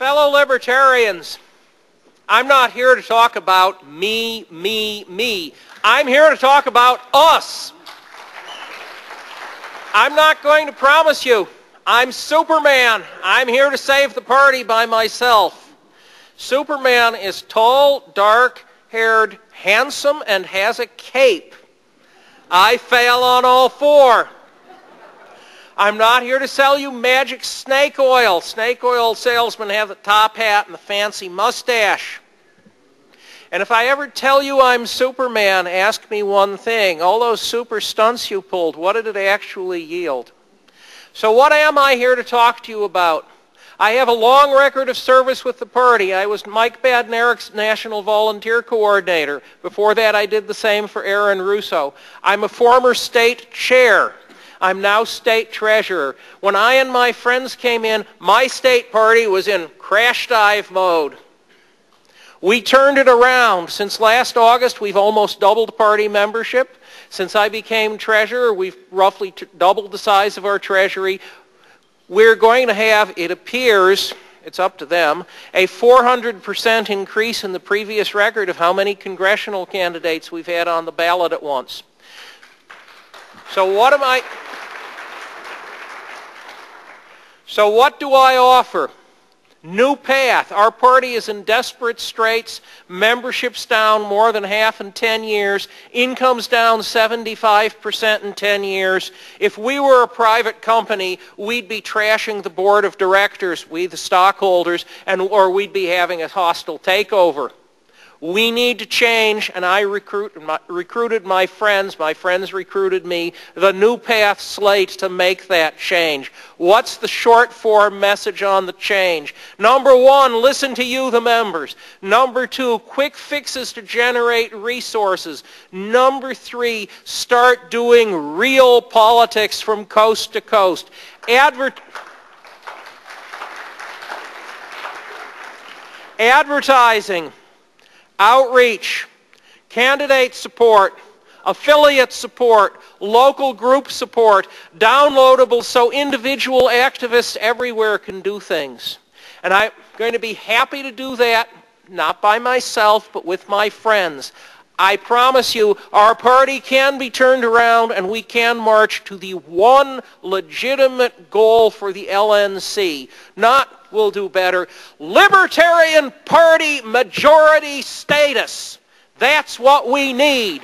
Fellow libertarians, I'm not here to talk about me, me, me. I'm here to talk about us. I'm not going to promise you. I'm Superman. I'm here to save the party by myself. Superman is tall, dark-haired, handsome, and has a cape. I fail on all four. I'm not here to sell you magic snake oil. Snake oil salesmen have the top hat and the fancy mustache. And if I ever tell you I'm Superman, ask me one thing. All those super stunts you pulled, what did it actually yield? So what am I here to talk to you about? I have a long record of service with the party. I was Mike Badnarik's National Volunteer Coordinator. Before that, I did the same for Aaron Russo. I'm a former state chair. I'm now state treasurer. When I and my friends came in, my state party was in crash dive mode. We turned it around. Since last August, we've almost doubled party membership. Since I became treasurer, we've roughly doubled the size of our treasury. We're going to have, it appears, it's up to them, a 400% increase in the previous record of how many congressional candidates we've had on the ballot at once. So what am I... So what do I offer? New path. Our party is in desperate straits. Membership's down more than half in 10 years. Income's down 75% in 10 years. If we were a private company, we'd be trashing the board of directors, we the stockholders, and, or we'd be having a hostile takeover. We need to change, and I recruit, my, recruited my friends, my friends recruited me, the New Path slate to make that change. What's the short form message on the change? Number one, listen to you, the members. Number two, quick fixes to generate resources. Number three, start doing real politics from coast to coast. Adver advertising outreach, candidate support, affiliate support, local group support, downloadable so individual activists everywhere can do things. And I'm going to be happy to do that, not by myself, but with my friends. I promise you, our party can be turned around and we can march to the one legitimate goal for the LNC. Not we'll do better. Libertarian Party majority status. That's what we need.